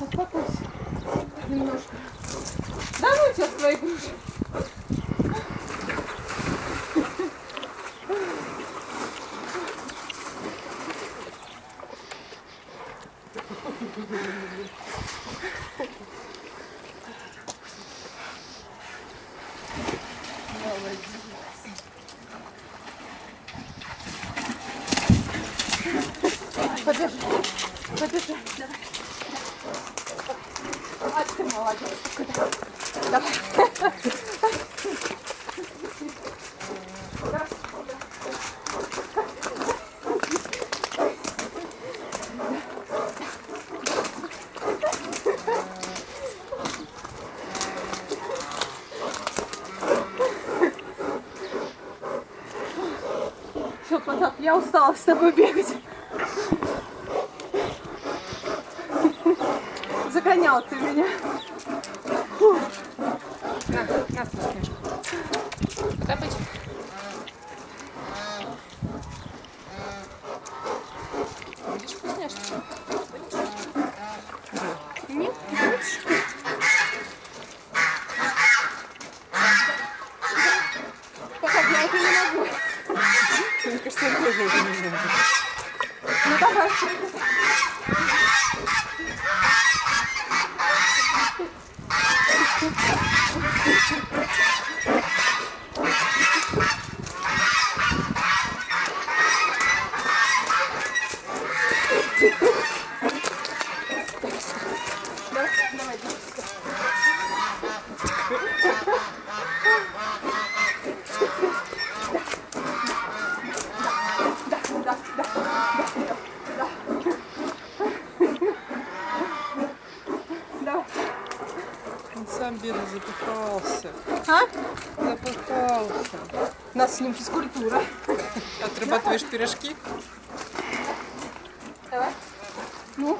Успокойся. Немножко. Да ну тебя с твоей груши. Thank you. Побежи. Побежи. Давай. А ты молодец. Куда? Давай. Все, Потап, я устала с тобой бегать. Загонял ты меня. На, на вкусняшку. Потапыч. Будешь вкусняшки? Нет, не будешь? Потап, я это не могу. Мне кажется, я тоже уже не могу. Ну. Давай, сам бедный запыхался. А? Запыхался. Нас с ним физкультура. Отрабатываешь пирожки? Давай. Ну,